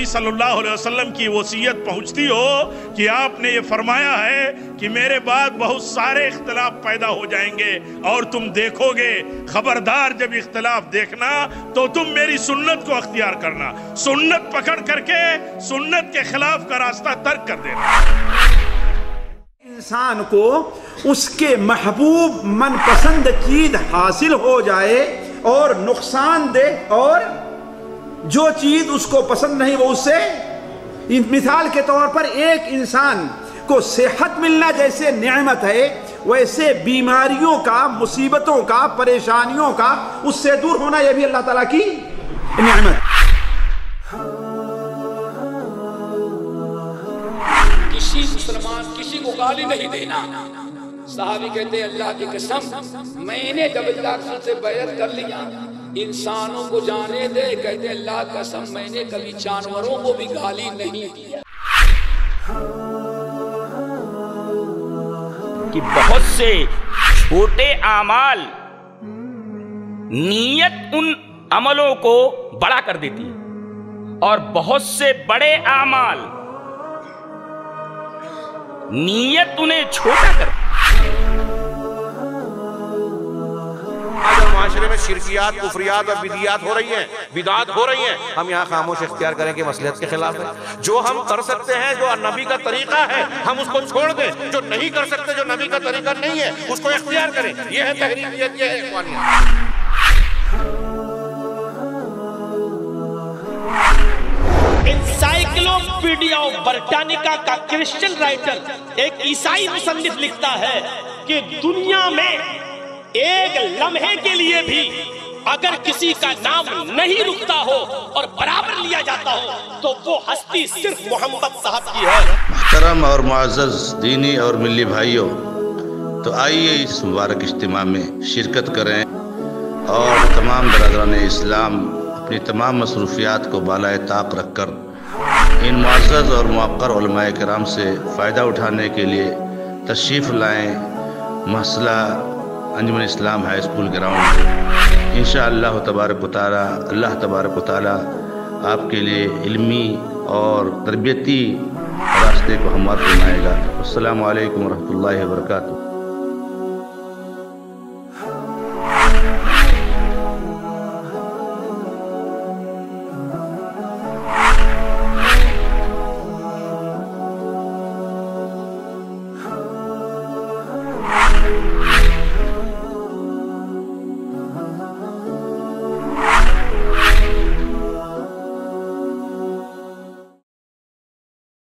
نبی صلی اللہ علیہ وسلم کی وصیت پہنچتی ہو کہ آپ نے یہ فرمایا ہے کہ میرے بعد بہت سارے اختلاف پیدا ہو جائیں گے اور تم دیکھو گے، خبردار جب اختلاف دیکھنا تو تم میری سنت کو اختیار کرنا۔ سنت پکڑ کر کے، سنت کے خلاف کا راستہ ترک کر دینا۔ انسان کو اس کے محبوب من پسند چیز حاصل ہو جائے اور نقصان دے اور جو چیز اس کو پسند نہیں وہ اس سے مثال کے طور پر ایک انسان کو صحت ملنا جیسے نعمت ہے، ویسے بیماریوں کا، مصیبتوں کا، پریشانیوں کا، اس سے دور ہونا یہ بھی اللہ تعالیٰ کی نعمت۔ کسی مسلمان کسی کو گالی نہیں دینا۔ صحابی کہتے ہیں، اللہ کی قسم، میں نے جب اللہ کے سے بیعت کر لیا، انسانوں کو جانے دے، کہتے ہیں، اللہ قسم، میں نے کبھی جانوروں کو بھی گالی نہیں دیا کہ بہت سے چھوٹے اعمال نیت ان عملوں کو بڑا کر دیتی ہے اور بہت سے بڑے اعمال نیت انہیں چھوٹا کر شرکیات، کفریات اور بدیات ہو رہی ہیں، بدعات ہو رہی ہیں۔ ہم یہاں خاموش اختیار کریں کہ مسلحت کے خلاف ہے۔ جو ہم کر سکتے ہیں، جو نبی کا طریقہ ہے، ہم اس کو چھوڑ دیں۔ جو نہیں کر سکتے، جو نبی کا طریقہ نہیں ہے، اس کو اختیار کریں۔ یہ ہے تحریریت یہ ہے اخوانیت انسائکلوپیڈیا برٹانیکا کا کرسچن رائٹر ایک عیسائی مصنف لکھتا ہے کہ دنیا میں ایک لمحے کے لیے بھی اگر کسی کا نام نہیں رکتا ہو اور برابر لیا جاتا ہو، تو وہ ہستی صرف محمد صاحب کی ہے۔ محترم اور معزز دینی اور ملی بھائیوں، تو آئیے اس مبارک اجتماع میں شرکت کریں اور تمام برادران اسلام اپنی تمام مصروفیات کو بالائے طاق رکھ کر ان معزز اور موقر علماء کرام سے فائدہ اٹھانے کے لیے تشریف لائیں۔ مسئلہ Anjuman Islam high school ground انشاءاللہ تبارک و تعالیٰ، اللہ تبارک و تعالیٰ آپ کے لیے علمی اور تربیتی راستے کو ہمار بنائے گا السلام علیکم ورحمۃ اللہ وبرکاتہ